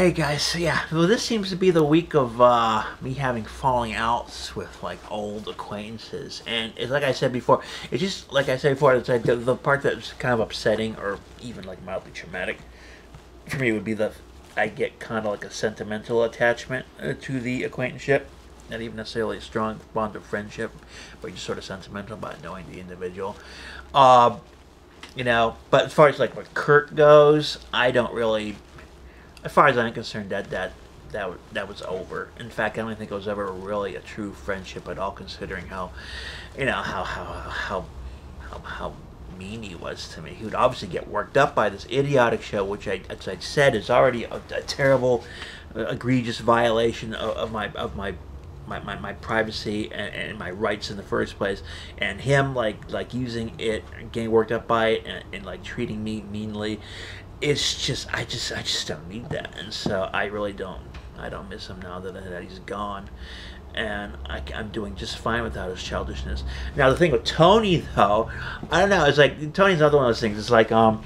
Hey guys, so yeah, well this seems to be the week of uh, me having falling outs with like old acquaintances, and it's like I said before, it's just like I said before, it's like the, the part that's kind of upsetting or even like mildly traumatic for me would be the I get kind of like a sentimental attachment uh, to the acquaintanceship, not even necessarily a strong bond of friendship, but just sort of sentimental about knowing the individual. Uh, you know, but as far as like what Kurt goes, I don't really as far as I'm concerned, that that that that was over. In fact, I don't think it was ever really a true friendship at all, considering how, you know, how how how how, how mean he was to me. He would obviously get worked up by this idiotic show, which I, as I said, is already a, a terrible, uh, egregious violation of, of my of my my, my, my privacy and, and, my rights in the first place and him like like using it getting worked up by it and, and like treating me meanly it's just I just I just don't need that, and so I really don't I don't miss him now that, that he's gone, and I, am doing just fine without his childishness. Now the thing with Tony though, I don't know. It's like Tony's another one of those things. It's like um,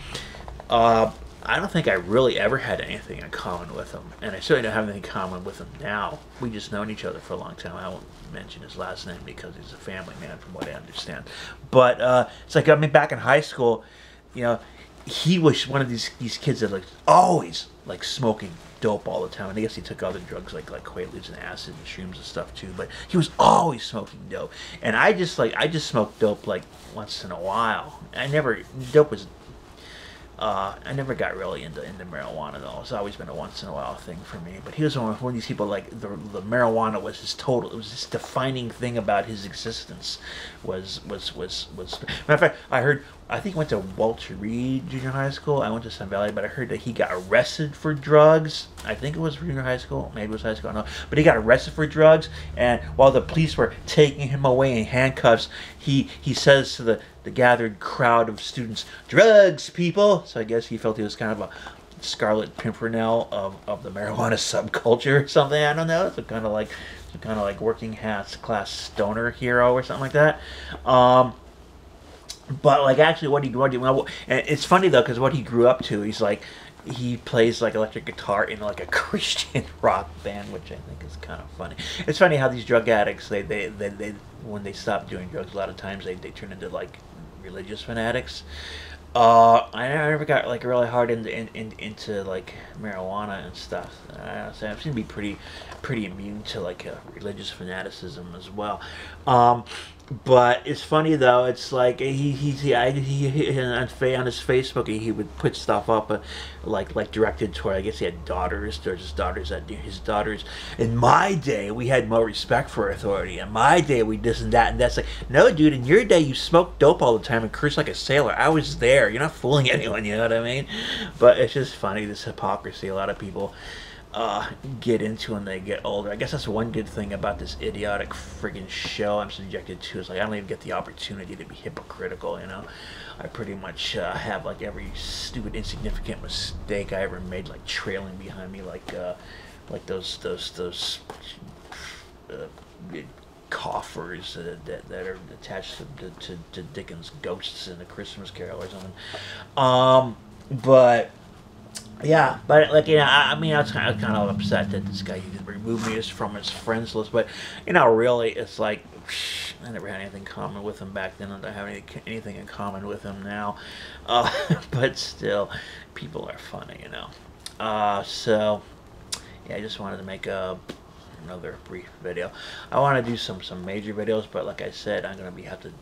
uh, I don't think I really ever had anything in common with him, and I certainly don't have anything in common with him now. We just known each other for a long time. I won't mention his last name because he's a family man, from what I understand. But uh, it's like I mean, back in high school, you know he was one of these these kids that like always like smoking dope all the time. And I guess he took other drugs like like quaaludes and acid and shrooms and stuff too. But he was always smoking dope. And I just like I just smoked dope like once in a while. I never dope was uh, I never got really into into marijuana though. It's always been a once in a while thing for me. But he was one of these people like the, the marijuana was his total. It was this defining thing about his existence. Was was was was. Matter of fact, I heard. I think went to Walter Reed Junior High School. I went to Sun Valley, but I heard that he got arrested for drugs. I think it was junior high school, maybe it was high school. I don't know, but he got arrested for drugs. And while the police were taking him away in handcuffs, he he says to the the gathered crowd of students, drugs, people. So I guess he felt he was kind of a Scarlet Pimpernel of, of the marijuana subculture or something. I don't know. It's kind of like kind of like working class stoner hero or something like that. Um, but like actually, what he what he well, and it's funny though because what he grew up to, he's like he plays like electric guitar in like a Christian rock band, which I think is kind of funny. It's funny how these drug addicts they they, they, they when they stop doing drugs, a lot of times they, they turn into like religious fanatics. Uh, I never got like really hard into in, in, into like marijuana and stuff. I, so I seem to be pretty pretty immune to like uh, religious fanaticism as well. Um, but it's funny though. It's like he he he, I, he, he on his Facebook he would put stuff up uh, like like directed toward. I guess he had daughters. There's his daughters that his daughters. In my day, we had more respect for authority. In my day, we this and that and that's like no, dude. In your day, you smoked dope all the time and cursed like a sailor. I was there. You're not fooling anyone. You know what I mean? But it's just funny this hypocrisy. A lot of people uh, get into when they get older. I guess that's one good thing about this idiotic friggin' show I'm subjected to is like I don't even get the opportunity to be hypocritical, you know. I pretty much uh, have like every stupid insignificant mistake I ever made like trailing behind me like uh, like those those those uh, coffers that, that, that are attached to, to, to Dickens' ghosts in a Christmas Carol or something. Um, but yeah, but like you know, I, I mean, I was kind of, kind of upset that this guy he remove me from his friends list. But you know, really, it's like I never had anything common with him back then. I don't have any, anything in common with him now. Uh, but still, people are funny, you know. Uh, so yeah, I just wanted to make a another brief video. I want to do some some major videos, but like I said, I'm gonna be have to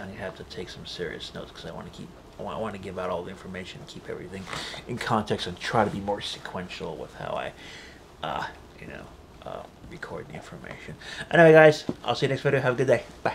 I have to take some serious notes because I want to keep I want to give out all the information, keep everything in context, and try to be more sequential with how I, uh, you know, uh, record the information. Anyway, guys, I'll see you next video. Have a good day. Bye.